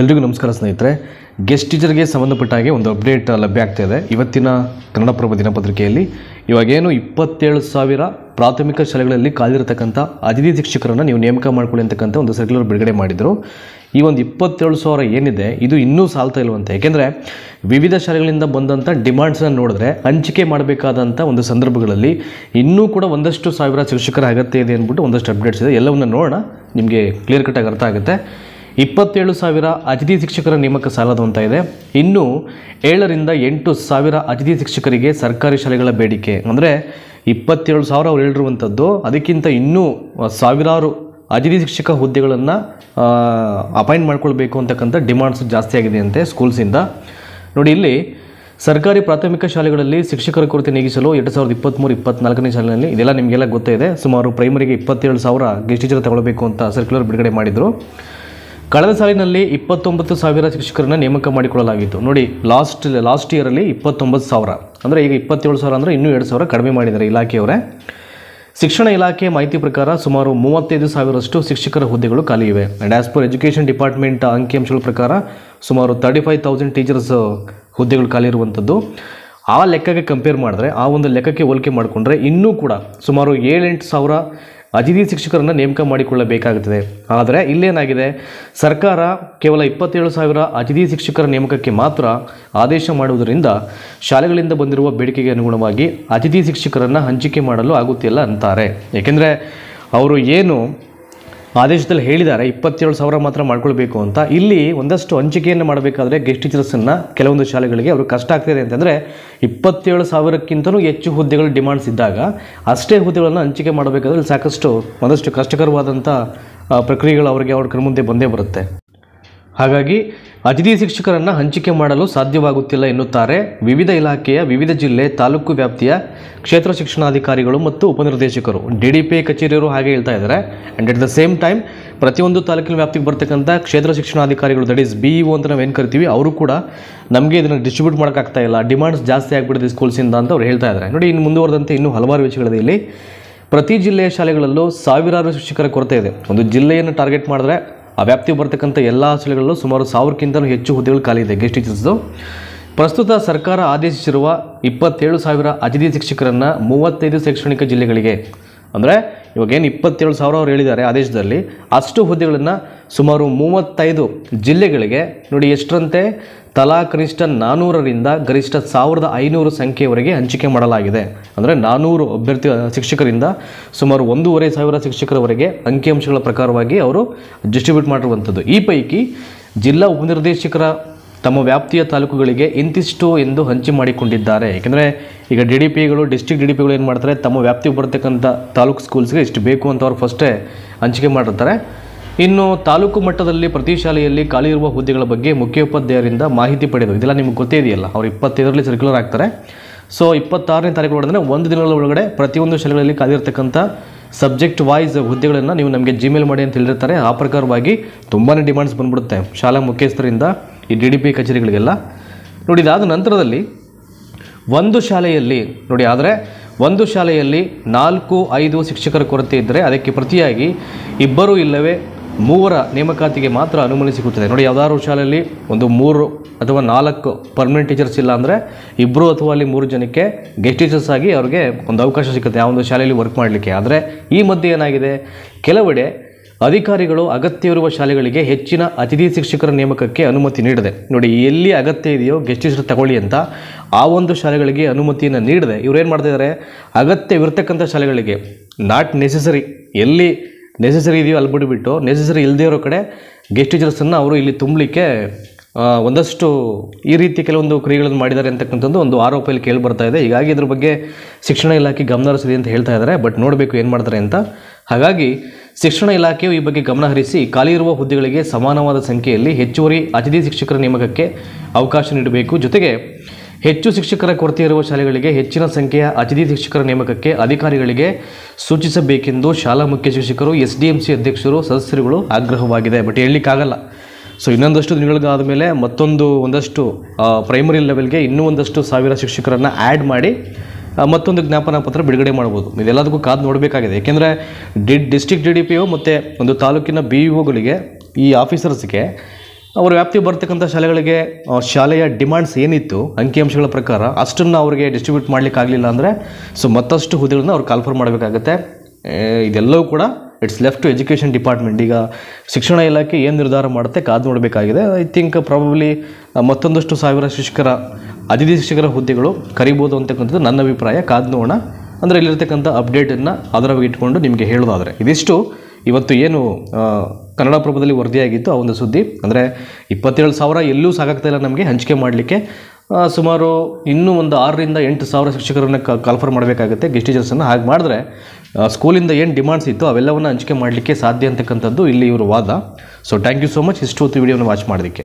ಎಲ್ರಿಗೂ ನಮಸ್ಕಾರ ಸ್ನೇಹಿತರೆ. ಗೆಸ್ಟ್ ಟೀಚರ್ಗೆ ಸಂಬಂಧಪಟ್ಟ ಹಾಗೆ ಒಂದು ಅಪ್ಡೇಟ್ ಲಭ್ಯ ಆಗ್ತಾ ಇದೆ. ಇವತ್ತಿನ ಕನ್ನಡಪ್ರಭ ದಿನಪತ್ರಿಕೆಯಲ್ಲಿ ಇವಾಗೇನು ಇಪ್ಪತ್ತೇಳು ಸಾವಿರ ಪ್ರಾಥಮಿಕ ಶಾಲೆಗಳಲ್ಲಿ ಕಾಲಿರತಕ್ಕಂಥ ಅತಿಥಿ ಶಿಕ್ಷಕರನ್ನು ನೀವು ನೇಮಕ ಮಾಡ್ಕೊಳ್ಳಿ ಅಂತಕ್ಕಂಥ ಒಂದು ಸರ್ಕ್ಯುಲರ್ ಬಿಡುಗಡೆ ಮಾಡಿದರು. ಈ ಒಂದು ಇಪ್ಪತ್ತೇಳು ಸಾವಿರ ಏನಿದೆ, ಇದು ಇನ್ನೂ ಸಾಲ್ತಾ ಇಲ್ವಂತೆ. ಯಾಕೆಂದರೆ ವಿವಿಧ ಶಾಲೆಗಳಿಂದ ಬಂದಂಥ ಡಿಮಾಂಡ್ಸನ್ನು ನೋಡಿದ್ರೆ ಹಂಚಿಕೆ ಮಾಡಬೇಕಾದಂಥ ಒಂದು ಸಂದರ್ಭಗಳಲ್ಲಿ ಇನ್ನೂ ಕೂಡ ಒಂದಷ್ಟು ಸಾವಿರ ಶಿಕ್ಷಕರ ಅಗತ್ಯ ಇದೆ ಅಂದ್ಬಿಟ್ಟು ಒಂದಷ್ಟು ಅಪ್ಡೇಟ್ಸ್ ಇದೆ. ಎಲ್ಲವನ್ನು ನೋಡೋಣ. ನಿಮಗೆ ಕ್ಲಿಯರ್ ಕಟ್ಟಾಗಿ ಅರ್ಥ ಆಗುತ್ತೆ. ಇಪ್ಪತ್ತೇಳು ಸಾವಿರ ಅತಿಥಿ ಶಿಕ್ಷಕರ ನೇಮಕ ಸಾಲದು ಅಂತ ಇದೆ. ಇನ್ನು ಏಳರಿಂದ ಎಂಟು ಸಾವಿರ ಅತಿಥಿ ಶಿಕ್ಷಕರಿಗೆ ಸರ್ಕಾರಿ ಶಾಲೆಗಳ ಬೇಡಿಕೆ. ಅಂದರೆ ಇಪ್ಪತ್ತೇಳು ಸಾವಿರ ಅವ್ರು ಹೇಳಿರುವಂಥದ್ದು. ಅದಕ್ಕಿಂತ ಇನ್ನೂ ಸಾವಿರಾರು ಅತಿಥಿ ಶಿಕ್ಷಕ ಹುದ್ದೆಗಳನ್ನು ಅಪಾಯಿಂಟ್ ಮಾಡ್ಕೊಳ್ಬೇಕು ಅಂತಕ್ಕಂಥ ಡಿಮಾಂಡ್ಸ್ ಜಾಸ್ತಿ ಆಗಿದೆ ಅಂತೆ ಸ್ಕೂಲ್ಸಿಂದ. ನೋಡಿ, ಇಲ್ಲಿ ಸರ್ಕಾರಿ ಪ್ರಾಥಮಿಕ ಶಾಲೆಗಳಲ್ಲಿ ಶಿಕ್ಷಕರ ಕೊರತೆ ನೀಗಿಸಲು ಎರಡು ಸಾವಿರದ ಇಪ್ಪತ್ತ್ಮೂರು ಇಪ್ಪತ್ತ್ನಾಲ್ಕನೇ ಸಾಲಿನಲ್ಲಿ ಇದೆಲ್ಲ ನಿಮಗೆಲ್ಲ ಗೊತ್ತೇ ಇದೆ. ಸುಮಾರು ಪ್ರೈಮರಿಗೆ ಇಪ್ಪತ್ತೇಳು ಸಾವಿರ ಗೆಸ್ಟ್ ಟೀಚರ್ ತಗೊಳ್ಬೇಕು ಅಂತ ಸರ್ಕ್ಯುಲರ್ ಬಿಡುಗಡೆ ಮಾಡಿದರು. ಕಳೆದ ಸಾಲಿನಲ್ಲಿ ಇಪ್ಪತ್ತೊಂಬತ್ತು ಸಾವಿರ ಶಿಕ್ಷಕರನ್ನ ನೇಮಕ ಮಾಡಿಕೊಳ್ಳಲಾಗಿತ್ತು. ನೋಡಿ, ಲಾಸ್ಟ್ ಲಾಸ್ಟ್ ಇಯರಲ್ಲಿ ಇಪ್ಪತ್ತೊಂಬತ್ತು ಸಾವಿರ. ಅಂದರೆ ಈಗ ಇಪ್ಪತ್ತೇಳು ಸಾವಿರ ಅಂದರೆ ಇನ್ನೂ ಎರಡು ಸಾವಿರ ಕಡಿಮೆ ಮಾಡಿದ್ದಾರೆ ಇಲಾಖೆಯವರೇ. ಶಿಕ್ಷಣ ಇಲಾಖೆ ಮಾಹಿತಿ ಪ್ರಕಾರ ಸುಮಾರು ಮೂವತ್ತೈದು ಸಾವಿರಷ್ಟು ಶಿಕ್ಷಕರ ಹುದ್ದೆಗಳು ಖಾಲಿ ಇವೆ. And as per education department ಅಂಕಿಅಂಶಗಳ ಪ್ರಕಾರ ಸುಮಾರು ತರ್ಟಿ ಫೈವ್ ತೌಸಂಡ್ ಟೀಚರ್ಸ್ ಹುದ್ದೆಗಳು ಖಾಲಿ ಇರುವಂಥದ್ದು ಆ ಲೆಕ್ಕಕ್ಕೆ ಕಂಪೇರ್ ಮಾಡಿದ್ರೆ, ಆ ಒಂದು ಲೆಕ್ಕಕ್ಕೆ ಹೋಲಿಕೆ ಮಾಡಿಕೊಂಡ್ರೆ ಇನ್ನೂ ಕೂಡ ಸುಮಾರು ಏಳೆಂಟು ಸಾವಿರ ಅತಿಥಿ ಶಿಕ್ಷಕರನ್ನು ನೇಮಕ ಮಾಡಿಕೊಳ್ಳಬೇಕಾಗುತ್ತದೆ. ಆದರೆ ಇಲ್ಲೇನಾಗಿದೆ? ಸರ್ಕಾರ ಕೇವಲ ಇಪ್ಪತ್ತೇಳು ಸಾವಿರ ಅತಿಥಿ ಶಿಕ್ಷಕರ ನೇಮಕಕ್ಕೆ ಮಾತ್ರ ಆದೇಶ ಮಾಡುವುದರಿಂದ ಶಾಲೆಗಳಿಂದ ಬಂದಿರುವ ಬೇಡಿಕೆಗೆ ಅನುಗುಣವಾಗಿ ಅತಿಥಿ ಶಿಕ್ಷಕರನ್ನು ಹಂಚಿಕೆ ಮಾಡಲು ಆಗುತ್ತಿಲ್ಲ ಅಂತಾರೆ. ಏಕೆಂದರೆ ಅವರು ಏನು ಆದೇಶದಲ್ಲಿ ಹೇಳಿದ್ದಾರೆ, ಇಪ್ಪತ್ತೇಳು ಸಾವಿರ ಮಾತ್ರ ಮಾಡ್ಕೊಳ್ಬೇಕು ಅಂತ. ಇಲ್ಲಿ ಒಂದಷ್ಟು ಹಂಚಿಕೆಯನ್ನು ಮಾಡಬೇಕಾದ್ರೆ ಗೆಸ್ಟ್ ಟೀಚರ್ಸನ್ನು ಕೆಲವೊಂದು ಶಾಲೆಗಳಿಗೆ ಅವರು ಕಷ್ಟ ಆಗ್ತಿದೆ ಅಂತಂದರೆ ಇಪ್ಪತ್ತೇಳು ಸಾವಿರಕ್ಕಿಂತಲೂ ಹೆಚ್ಚು ಹುದ್ದೆಗಳು ಡಿಮಾಂಡ್ಸ್ ಇದ್ದಾಗ ಅಷ್ಟೇ ಹುದ್ದೆಗಳನ್ನು ಹಂಚಿಕೆ ಮಾಡಬೇಕಾದ್ರೆ ಸಾಕಷ್ಟು ಒಂದಷ್ಟು ಕಷ್ಟಕರವಾದಂಥ ಪ್ರಕ್ರಿಯೆಗಳು ಅವರಿಗೆ ಅವ್ರ ಮುಂದೆ ಬಂದೇ ಬರುತ್ತೆ. ಹಾಗಾಗಿ ಅತಿಥಿ ಶಿಕ್ಷಕರನ್ನು ಹಂಚಿಕೆ ಮಾಡಲು ಸಾಧ್ಯವಾಗುತ್ತಿಲ್ಲ ಎನ್ನುತ್ತಾರೆ ವಿವಿಧ ಇಲಾಖೆಯ ವಿವಿಧ ಜಿಲ್ಲೆ ತಾಲೂಕು ವ್ಯಾಪ್ತಿಯ ಕ್ಷೇತ್ರ ಶಿಕ್ಷಣಾಧಿಕಾರಿಗಳು ಮತ್ತು ಉಪನಿರ್ದೇಶಕರು. ಡಿ ಡಿ ಪಿ ಕಚೇರಿಯವರು ಹಾಗೆ ಹೇಳ್ತಾ ಇದ್ದಾರೆ. And at the same time ಪ್ರತಿಯೊಂದು ತಾಲೂಕಿನ ವ್ಯಾಪ್ತಿಗೆ ಬರ್ತಕ್ಕಂಥ ಕ್ಷೇತ್ರ ಶಿಕ್ಷಣಾಧಿಕಾರಿಗಳು ದಟ್ ಈಸ್ ಬಿ ಇ ಅಂತ ನಾವು ಏನು ಕರಿತೀವಿ, ಅವರು ಕೂಡ ನಮಗೆ ಇದನ್ನು ಡಿಸ್ಟ್ರಿಬ್ಯೂಟ್ ಮಾಡೋಕ್ಕಾಗ್ತಾ ಇಲ್ಲ. ಡಿಮಾಂಡ್ಸ್ ಜಾಸ್ತಿ ಆಗಿಬಿಟ್ಟಿದೆ ಸ್ಕೂಲ್ಸಿಂದ ಅಂತ ಅವ್ರು ಹೇಳ್ತಾ ಇದ್ದಾರೆ. ನೋಡಿ, ಇನ್ನು ಮುಂದುವರೆದಂತೆ ಇನ್ನೂ ಹಲವಾರು ವಿಷಯಗಳಿದೆ ಇಲ್ಲಿ. ಪ್ರತಿ ಜಿಲ್ಲೆಯ ಶಾಲೆಗಳಲ್ಲೂ ಸಾವಿರಾರು ಶಿಕ್ಷಕರ ಕೊರತೆ ಇದೆ. ಒಂದು ಜಿಲ್ಲೆಯನ್ನು ಟಾರ್ಗೆಟ್ ಮಾಡಿದ್ರೆ ಆ ವ್ಯಾಪ್ತಿಗೆ ಬರ್ತಕ್ಕಂಥ ಎಲ್ಲ ಹಾಸ್ಟೆಲ್ಗಳಲ್ಲೂ ಸುಮಾರು ಸಾವಿರಕ್ಕಿಂತಲೂ ಹೆಚ್ಚು ಹುದ್ದೆಗಳು ಖಾಲಿ ಇದೆ. ಗೆಸ್ಟ್ ಟೀಚರ್ಸ್ದು ಪ್ರಸ್ತುತ ಸರ್ಕಾರ ಆದೇಶಿಸಿರುವ ಇಪ್ಪತ್ತೇಳು ಸಾವಿರ ಅತಿಥಿ ಶಿಕ್ಷಕರನ್ನು ಮೂವತ್ತೈದು ಶೈಕ್ಷಣಿಕ ಜಿಲ್ಲೆಗಳಿಗೆ. ಅಂದರೆ ಇವಾಗೇನು ಇಪ್ಪತ್ತೇಳು ಸಾವಿರ ಅವ್ರು ಹೇಳಿದ್ದಾರೆ ಆದೇಶದಲ್ಲಿ, ಅಷ್ಟು ಹುದ್ದೆಗಳನ್ನು ಸುಮಾರು ಮೂವತ್ತೈದು ಜಿಲ್ಲೆಗಳಿಗೆ, ನೋಡಿ ಎಷ್ಟರಂತೆ ತಲಾ ಕನಿಷ್ಠ ನಾನ್ನೂರರಿಂದ ಗರಿಷ್ಠ ಸಾವಿರದ ಐನೂರು ಸಂಖ್ಯೆಯವರೆಗೆ ಹಂಚಿಕೆ ಮಾಡಲಾಗಿದೆ. ಅಂದರೆ ನಾನ್ನೂರು ಅಭ್ಯರ್ಥಿ ಶಿಕ್ಷಕರಿಂದ ಸುಮಾರು ಒಂದೂವರೆ ಸಾವಿರ ಶಿಕ್ಷಕರವರೆಗೆ ಅಂಕಿಅಂಶಗಳ ಪ್ರಕಾರವಾಗಿ ಅವರು ಡಿಸ್ಟ್ರಿಬ್ಯೂಟ್ ಮಾಡಿರುವಂಥದ್ದು. ಈ ಪೈಕಿ ಜಿಲ್ಲಾ ಉಪನಿರ್ದೇಶಕರ ತಮ್ಮ ವ್ಯಾಪ್ತಿಯ ತಾಲೂಕುಗಳಿಗೆ ಇಂತಿಷ್ಟು ಎಂದು ಹಂಚಿ ಮಾಡಿಕೊಂಡಿದ್ದಾರೆ. ಏಕೆಂದರೆ ಈಗ ಡಿ ಡಿ ಪಿಗಳು ಡಿಸ್ಟ್ರಿಕ್ಟ್ ಡಿ ಡಿ ಪಿಗಳು ಏನು ಮಾಡ್ತಾರೆ, ತಮ್ಮ ವ್ಯಾಪ್ತಿಗೆ ಬರ್ತಕ್ಕಂಥ ತಾಲೂಕು ಸ್ಕೂಲ್ಸ್ಗೆ ಇಷ್ಟು ಬೇಕು ಅಂತ ಅವ್ರು ಫಸ್ಟೇ ಹಂಚಿಕೆ ಮಾಡಿರ್ತಾರೆ. ಇನ್ನು ತಾಲೂಕು ಮಟ್ಟದಲ್ಲಿ ಪ್ರತಿ ಶಾಲೆಯಲ್ಲಿ ಖಾಲಿ ಇರುವ ಹುದ್ದೆಗಳ ಬಗ್ಗೆ ಮುಖ್ಯೋಪಾಧ್ಯಾಯರಿಂದ ಮಾಹಿತಿ ಪಡೆದು ಇದೆಲ್ಲ ನಿಮ್ಗೆ ಗೊತ್ತೇ ಇದೆಯಲ್ಲ, ಅವ್ರು ಇಪ್ಪತ್ತೈದರಲ್ಲಿ ಸರ್ಕ್ಯುಲರ್ ಆಗ್ತಾರೆ. ಸೊ ಇಪ್ಪತ್ತಾರನೇ ತಾರೀಕು ಒಳಗಡೆ ಒಂದು ದಿನಗಳ ಒಳಗಡೆ ಪ್ರತಿಯೊಂದು ಶಾಲೆಗಳಲ್ಲಿ ಖಾಲಿ ಇರತಕ್ಕಂಥ ಸಬ್ಜೆಕ್ಟ್ ವೈಸ್ ಹುದ್ದೆಗಳನ್ನು ನೀವು ನಮಗೆ ಜಿಮೇಲ್ ಮಾಡಿ ಅಂತ ಹೇಳಿರ್ತಾರೆ. ಆ ಪ್ರಕಾರವಾಗಿ ತುಂಬಾ ಡಿಮಾಂಡ್ಸ್ ಬಂದ್ಬಿಡುತ್ತೆ ಶಾಲಾ ಮುಖ್ಯಸ್ಥರಿಂದ ಈ ಡಿ ಡಿ ಪಿ ಕಚೇರಿಗಳಿಗೆಲ್ಲ. ನೋಡಿ, ಇದಾದ ನಂತರದಲ್ಲಿ ಒಂದು ಶಾಲೆಯಲ್ಲಿ ನೋಡಿ, ಆದರೆ ಒಂದು ಶಾಲೆಯಲ್ಲಿ ನಾಲ್ಕು, ಐದು ಶಿಕ್ಷಕರ ಕೊರತೆ ಇದ್ದರೆ ಅದಕ್ಕೆ ಪ್ರತಿಯಾಗಿ ಇಬ್ಬರು ಇಲ್ಲವೇ ಮೂವರ ನೇಮಕಾತಿಗೆ ಮಾತ್ರ ಅನುಮತಿ ಸಿಗುತ್ತದೆ. ನೋಡಿ, ಯಾವ್ದಾದ್ರು ಶಾಲೆಯಲ್ಲಿ ಒಂದು ಮೂರು ಅಥವಾ ನಾಲ್ಕು ಪರ್ಮನೆಂಟ್ ಟೀಚರ್ಸ್ ಇಲ್ಲ ಅಂದರೆ ಇಬ್ಬರು ಅಥವಾ ಅಲ್ಲಿ ಮೂರು ಜನಕ್ಕೆ ಗೆಸ್ಟ್ ಟೀಚರ್ಸ್ ಆಗಿ ಅವ್ರಿಗೆ ಒಂದು ಅವಕಾಶ ಸಿಗುತ್ತೆ ಆ ಒಂದು ಶಾಲೆಯಲ್ಲಿ ವರ್ಕ್ ಮಾಡಲಿಕ್ಕೆ. ಆದರೆ ಈ ಮಧ್ಯೆ ಏನಾಗಿದೆ? ಕೆಲವೆಡೆ ಅಧಿಕಾರಿಗಳು ಅಗತ್ಯವಿರುವ ಶಾಲೆಗಳಿಗೆ ಹೆಚ್ಚಿನ ಅತಿಥಿ ಶಿಕ್ಷಕರ ನೇಮಕಕ್ಕೆ ಅನುಮತಿ ನೀಡಿದೆ. ನೋಡಿ, ಎಲ್ಲಿ ಅಗತ್ಯ ಇದೆಯೋ ಗೆಸ್ಟ್ ಟೀಚರ್ ತಗೊಳ್ಳಿ ಅಂತ ಆ ಒಂದು ಶಾಲೆಗಳಿಗೆ ಅನುಮತಿಯನ್ನು ನೀಡದೆ. ಮಾಡ್ತಾ ಮಾಡ್ತಿದ್ದಾರೆ ಅಗತ್ಯವಿರ್ತಕ್ಕಂಥ ಶಾಲೆಗಳಿಗೆ ನಾಟ್ ನೆಸೆಸರಿ ಎಲ್ಲಿ ನೆಸೆಸರಿ ಇದೆಯೋ ಅಲ್ಲಿ ಬಿಟ್ಬಿಟ್ಟು ನೆಸೆಸರಿ ಇಲ್ಲದೇ ಇರೋ ಕಡೆ ಗೆಸ್ಟ್ ಟೀಚರ್ಸನ್ನು ಅವರು ಇಲ್ಲಿ ತುಂಬಲಿಕ್ಕೆ ಒಂದಷ್ಟು ಈ ರೀತಿ ಕೆಲವೊಂದು ಕ್ರಿಯೆಗಳನ್ನು ಮಾಡಿದ್ದಾರೆ ಅಂತಕ್ಕಂಥದ್ದು ಒಂದು ಆರೋಪ ಇಲ್ಲಿ ಕೇಳಿ ಬರ್ತಾ ಇದೆ. ಹೀಗಾಗಿ ಇದ್ರ ಬಗ್ಗೆ ಶಿಕ್ಷಣ ಇಲಾಖೆ ಗಮನ ಹರಿಸಿದೆ ಅಂತ ಹೇಳ್ತಾ ಇದ್ದಾರೆ. ಬಟ್ ನೋಡಬೇಕು ಏನು ಮಾಡ್ತಾರೆ ಅಂತ. ಹಾಗಾಗಿ ಶಿಕ್ಷಣ ಇಲಾಖೆಯು ಈ ಬಗ್ಗೆ ಗಮನ ಹರಿಸಿ ಖಾಲಿ ಇರುವ ಹುದ್ದೆಗಳಿಗೆ ಸಮಾನವಾದ ಸಂಖ್ಯೆಯಲ್ಲಿ ಹೆಚ್ಚುವರಿ ಅತಿಥಿ ಶಿಕ್ಷಕರ ನೇಮಕಕ್ಕೆ ಅವಕಾಶ ನೀಡಬೇಕು. ಜೊತೆಗೆ ಹೆಚ್ಚು ಶಿಕ್ಷಕರ ಕೊರತೆ ಇರುವ ಶಾಲೆಗಳಿಗೆ ಹೆಚ್ಚಿನ ಸಂಖ್ಯೆಯ ಅತಿಥಿ ಶಿಕ್ಷಕರ ನೇಮಕಕ್ಕೆ ಅಧಿಕಾರಿಗಳಿಗೆ ಸೂಚಿಸಬೇಕೆಂದು ಶಾಲಾ ಮುಖ್ಯ ಶಿಕ್ಷಕರು ಎಸ್ ಡಿ ಎಂ ಸಿ ಅಧ್ಯಕ್ಷರು, ಸದಸ್ಯರುಗಳು ಆಗ್ರಹವಾಗಿದೆ. ಬಟ್ ಹೇಳಲಿಕ್ಕಾಗಲ್ಲ. ಸೊ ಇನ್ನೊಂದಷ್ಟು ದಿನಗಳಿಗಾದ ಮೇಲೆ ಮತ್ತೊಂದು ಒಂದಷ್ಟು ಪ್ರೈಮರಿ ಲೆವೆಲ್ಗೆ ಇನ್ನೂ ಒಂದಷ್ಟು ಸಾವಿರ ಶಿಕ್ಷಕರನ್ನು ಆ್ಯಡ್ ಮಾಡಿ ಮತ್ತೊಂದು ಜ್ಞಾಪನ ಪತ್ರ ಬಿಡುಗಡೆ ಮಾಡ್ಬೋದು ಇದೆಲ್ಲದಕ್ಕೂ ಕಾದು ನೋಡಬೇಕಾಗಿದೆ. ಏಕೆಂದರೆ D district D D P O ಮತ್ತು ಒಂದು ತಾಲೂಕಿನ ಬಿ ಇ ಒಗಳಿಗೆ ಈ ಆಫೀಸರ್ಸ್ಗೆ ಅವರ ವ್ಯಾಪ್ತಿಗೆ ಬರ್ತಕ್ಕಂಥ ಶಾಲೆಗಳಿಗೆ ಶಾಲೆಯ ಡಿಮ್ಯಾಂಡ್ಸ್ ಏನಿತ್ತು ಅಂಕಿಅಂಶಗಳ ಪ್ರಕಾರ ಅಷ್ಟನ್ನು ಅವರಿಗೆ ಡಿಸ್ಟ್ರಿಬ್ಯೂಟ್ ಮಾಡಲಿಕ್ಕೆ ಆಗಲಿಲ್ಲ ಅಂದರೆ ಸೊ ಮತ್ತಷ್ಟು ಹುದ್ದೆಗಳನ್ನ ಅವ್ರು ಕಾಲ್ಫರ್ ಮಾಡಬೇಕಾಗತ್ತೆ. ಇದೆಲ್ಲವೂ ಕೂಡ it's left to education department ಈಗ ಶಿಕ್ಷಣ ಇಲಾಖೆ ಏನು ನಿರ್ಧಾರ ಮಾಡುತ್ತೆ ಕಾದು ನೋಡಬೇಕಾಗಿದೆ. ಐ ಥಿಂಕ್ ಪ್ರಾಬಬ್ಲಿ ಮತ್ತೊಂದಷ್ಟು ಸಾವಿರ ಶಿಕ್ಷಕರ, ಅತಿಥಿ ಶಿಕ್ಷಕರ ಹುದ್ದೆಗಳು ಕರಿಬೋದು ಅಂತಕ್ಕಂಥದ್ದು ನನ್ನ ಅಭಿಪ್ರಾಯ. ಕಾದು ನೋಡೋಣ. ಅಂದರೆ ಇಲ್ಲಿರ್ತಕ್ಕಂಥ ಅಪ್ಡೇಟನ್ನು ಆಧಾರವಾಗಿ ಇಟ್ಕೊಂಡು ನಿಮಗೆ ಹೇಳೋದಾದರೆ. ಇದಿಷ್ಟು. ಇವತ್ತು ಏನು ಕನ್ನಡಪ್ರಭದಲ್ಲಿ ವರದಿಯಾಗಿತ್ತು ಆ ಒಂದು ಸುದ್ದಿ. ಅಂದರೆ ಇಪ್ಪತ್ತೇಳು ಸಾವಿರ ಎಲ್ಲೂ ಸಾಕಾಗ್ತಾ ಇಲ್ಲ ನಮಗೆ, ಹಂಚಿಕೆ ಮಾಡಲಿಕ್ಕೆ. ಸುಮಾರು ಇನ್ನೂ ಒಂದು ಆರರಿಂದ ಎಂಟು ಸಾವಿರ ಶಿಕ್ಷಕರನ್ನು ಕಾಲ್ಫರ್ ಮಾಡಬೇಕಾಗುತ್ತೆ ಗೆಸ್ಟ್ ಟೀಚರ್ಸನ್ನು ಹಾಗೆ ಮಾಡಿದ್ರೆ ಸ್ಕೂಲಿಂದ ಏನು ಡಿಮಾಂಡ್ಸ್ ಇತ್ತು ಅವೆಲ್ಲವನ್ನು ಹಂಚಿಕೆ ಮಾಡಲಿಕ್ಕೆ ಸಾಧ್ಯ ಅಂತಕ್ಕಂಥದ್ದು ಇಲ್ಲಿ ಇವರು ವಾದ. So thank you so much ಇಷ್ಟು ಹೊತ್ತು ವಿಡಿಯೋನ ವಾಚ್ ಮಾಡೋದಕ್ಕೆ